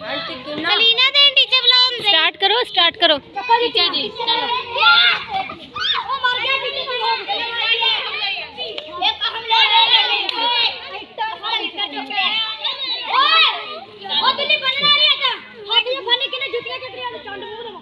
कलीना दे टीचर बुलाओ स्टार्ट करो स्टार्ट करो। टीचर जी चलो। वो मर गया एक ओ तुनी बनना नहीं आता हाथ में फने किने जुतिया जुतिया चंड मुँह दबा जी